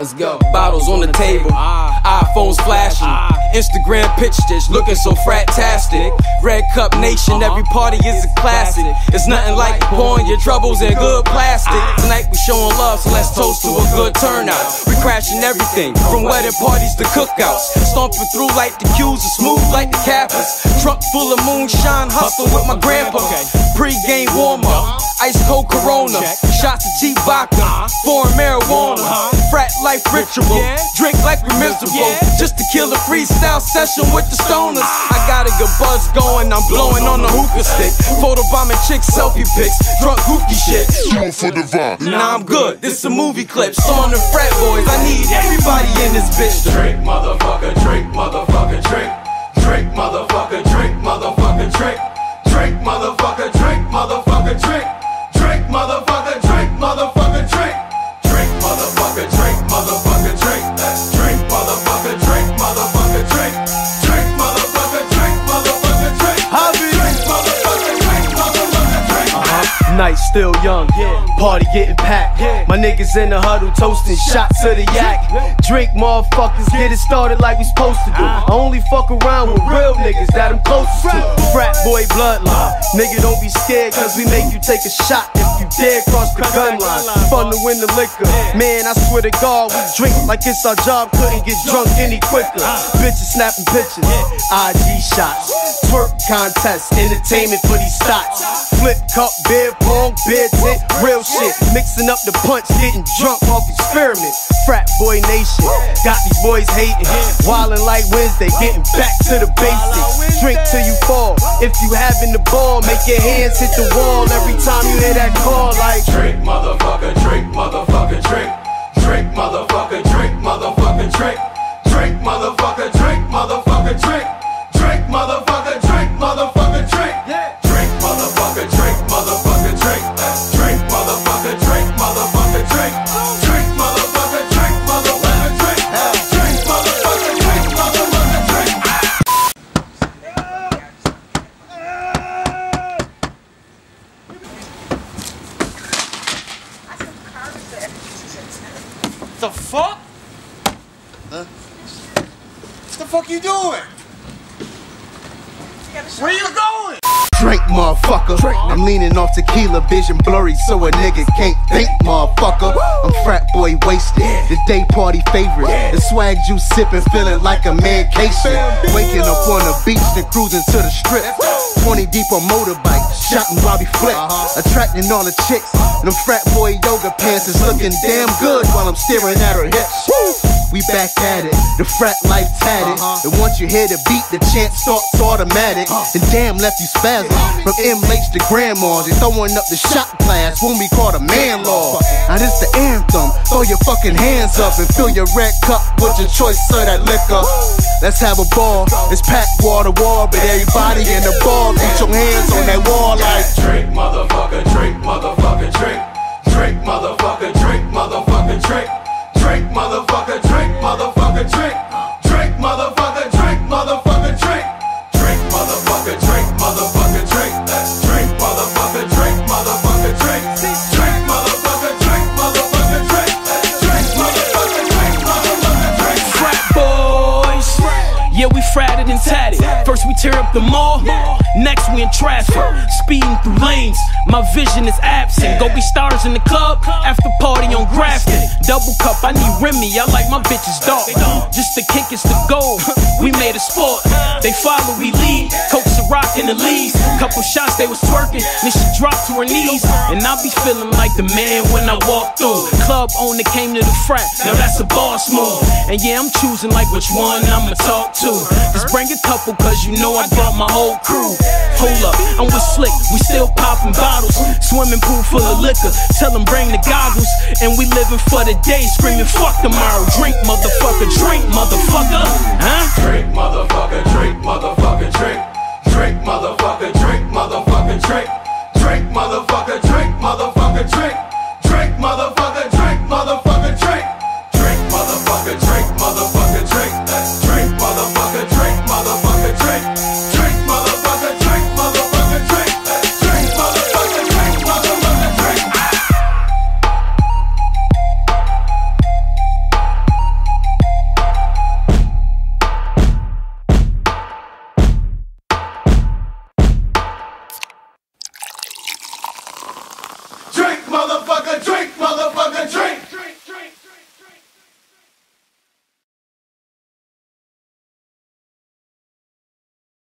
Let's go. Bottles on the table, ah. iPhones flashing, ah. Instagram pictures looking so fratastic. Red Cup Nation, uh-huh. every party is a classic. It's nothing like pouring your troubles in good plastic. Ah. Tonight we showing love, so let's toast to a good turnout. We crashing everything, from wedding parties to cookouts. Stomping through like the Q's and smooth like the Kappas. Trunk full of moonshine, hustle with my grandpa. Pre-game warm up, ice cold Corona, shots of cheap vodka, uh-huh. foreign marijuana, uh-huh. frat life ritual, drink like we're miserable, just to kill a freestyle session with the stoners. Ah. I got a good buzz going, I'm blowing on the hookah stick, photo bombing chicks, selfie pics, drunk hookah shit. Do it for the vibe. Nah, I'm good. This a movie clip. So on the frat boys, I need everybody in this bitch. Drink, motherfucker, drink, motherfucker, drink. Drink, motherfucker, drink, motherfucker, drink. Drink, motherfucker, drink, Night still young, party getting packed. My niggas in the huddle toasting shots of the yak. Drink motherfuckers, get it started like we supposed to do. I only fuck around with real niggas that I'm closest to. Frat boy bloodline. Nigga, don't be scared, cause we make you take a shot if you dare cross the gun line. Fun to win the liquor. Man, I swear to God, we drink like it's our job, couldn't get drunk any quicker. Bitches snapping pictures, IG shots, twerk contest, entertainment for these stocks. Flip cup, beer pong, beer tent, real shit. Mixing up the punch, getting drunk off experiment. Frat boy nation, got these boys hating. Wildin' like Wednesday, getting back to the basics. Drink till you fall. If you having the ball, make your hands hit the wall every time you hear that call. Like, Drink, motherfucker, drink, motherfucker, fuck? Huh? What the fuck you doing? Where you going? Drink, motherfucker. I'm leaning off tequila, vision blurry, so a nigga can't think, motherfucker. I'm frat boy wasted, the day party favorite. The swag juice sipping, feeling like a casing. Waking up on the beach, then cruising to the strip. 20 deep on motorbike, shouting Bobby Flip. Attracting all the chicks. And them frat boy yoga pants is looking damn good while I'm staring at her hips. We back at it, the frat life tatted. Uh-huh. And once you hear the beat, the chant starts automatic. Uh. And damn, left you spasm. From MH to grandmas, they throwing up the shot glass when we call a man law. Now this the anthem. Throw your fucking hands up and fill your red cup with your choice of that liquor. Let's have a ball. It's packed wall to wall, but everybody in the ball, get your hands on that wall like. Yeah, we fratted and tatted. First we tear up the mall, next we in traffic. Speeding through lanes, my vision is absent. Go be stars in the club, after party on Grafton. Double cup, I need Remy, I like my bitches dark. Just the kick is the goal, we made a sport. They follow, we lead. Coach the rock in the leaves. Couple shots, they was twerking, then she dropped to her knees. And I be feeling like the man when I walk through. Club owner came to the frat, now that's a boss move. And yeah, I'm choosing like which one I'ma talk to. Just bring a couple, cause you know I brought my whole crew. Hold up, I'm with Slick, we still popping bottles. Swimming pool full of liquor, tell them bring the goggles. And we living for the day, screaming fuck tomorrow. Drink, motherfucker, drink, motherfucker. Huh? Drink, motherfucker, drink, motherfucker, drink. Drink, motherfucker, drink, motherfucker, drink. Motherfucker.